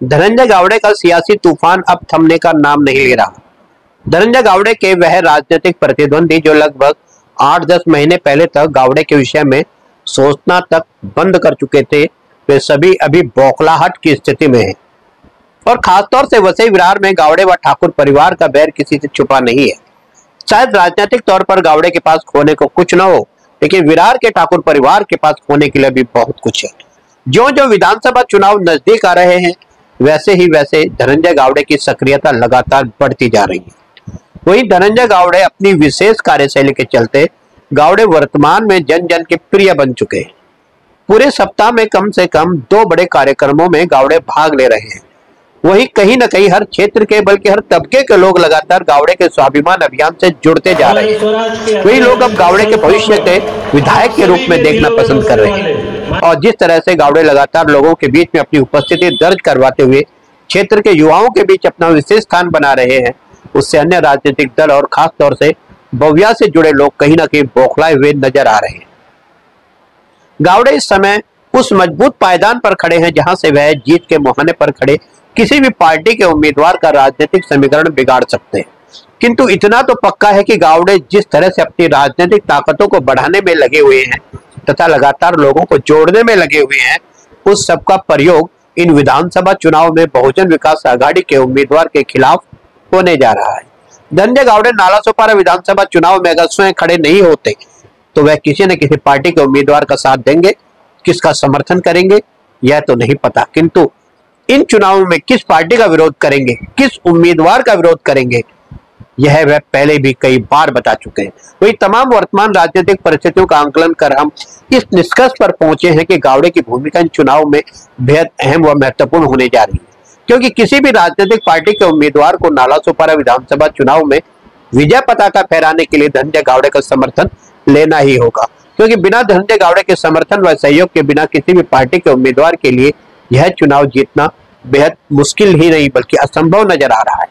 धनंजय गावड़े का सियासी तूफ़ान अब थमने का नाम नहीं ले रहा। धनंजय गावड़े के वह राजनीतिक प्रतिद्वंदी जो लगभग आठ दस महीने पहले तक गावड़े के विषय में सोचना तक बंद कर चुके थे, वे सभी अभी बौखलाहट की स्थिति में हैं। और खासतौर से वसई विरार में गावड़े व ठाकुर परिवार का बैर किसी से छुपा नहीं है। शायद राजनीतिक तौर पर गावड़े के पास खोने को कुछ न हो, लेकिन विरार के ठाकुर परिवार के पास खोने के लिए भी बहुत कुछ है। जो जो विधानसभा चुनाव नज़दीक आ रहे हैं वैसे ही वैसे धनंजय गावड़े की सक्रियता लगातार बढ़ती जा रही है। वही धनंजय गावड़े अपनी विशेष कार्यशैली के चलते गावड़े वर्तमान में जन जन के प्रिय बन चुके हैं। पूरे सप्ताह में कम से कम दो बड़े कार्यक्रमों में गावड़े भाग ले रहे हैं। वही कहीं ना कहीं हर क्षेत्र के बल्कि हर तबके के लोग लगातार गावड़े के स्वाभिमान अभियान से जुड़ते जा रहे हैं। वही लोग अब गावड़े के भविष्य के विधायक के रूप में देखना पसंद कर रहे हैं। और जिस तरह से गावड़े लगातार लोगों के बीच में अपनी उपस्थिति दर्ज करवाते हुए क्षेत्र के युवाओं के बीच अपना विशेष स्थान बना रहे हैं, उससे अन्य राजनीतिक दल और खास तौर से बविया से जुड़े लोग कहीं ना कहीं बौखलाए हुए नज़र आ रहे हैं। गावड़े इस समय उस मज़बूत पायदान पर खड़े हैं जहाँ से वह जीत के मुहाने पर खड़े किसी भी पार्टी के उम्मीदवार का राजनीतिक समीकरण बिगाड़ सकते हैं। किंतु इतना तो पक्का है कि गावड़े जिस तरह से अपनी राजनीतिक ताकतों को बढ़ाने में लगे हुए हैं तथा लगातार लोगों को जोड़ने में लगे हुए हैं, उस सबका प्रयोग इन विधानसभा चुनाव में बहुजन विकास आघाड़ी के उम्मीदवार के खिलाफ होने जा रहा है। धनजय गावड़े नाला सोपारा विधानसभा चुनाव में अगर स्वयं खड़े नहीं होते तो वह किसी न किसी पार्टी के उम्मीदवार का साथ देंगे, किसका समर्थन करेंगे, यह तो नहीं पता। किंतु इन चुनावों में किस पार्टी का विरोध करेंगे, किस उम्मीदवार का विरोध करेंगे यह वह पहले भी कई बार बता चुके हैं। वही तमाम वर्तमान राजनीतिक परिस्थितियों का आंकलन कर हम इस निष्कर्ष पर पहुँचे हैं कि गावड़े की भूमिका इन चुनाव में बेहद अहम व महत्वपूर्ण होने जा रही है। क्योंकि किसी भी राजनीतिक पार्टी के उम्मीदवार को नाला सोपारा विधानसभा चुनाव में विजय पताका फहराने के लिए धनंजय गावड़े का समर्थन लेना ही होगा। क्योंकि बिना धनंजय गावड़े के समर्थन व सहयोग के बिना किसी भी पार्टी के उम्मीदवार के लिए यह चुनाव जीतना बेहद मुश्किल ही नहीं, बल्कि असंभव नज़र आ रहा है।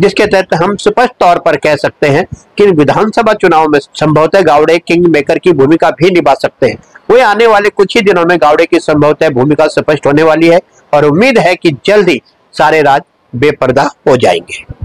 जिसके तहत हम स्पष्ट तौर पर कह सकते हैं कि विधानसभा चुनाव में संभवतः गावड़े किंग मेकर की भूमिका भी निभा सकते हैं। वे आने वाले कुछ ही दिनों में गावड़े की संभवतः भूमिका स्पष्ट होने वाली है और उम्मीद है कि जल्द ही सारे राज बेपर्दा हो जाएँगे।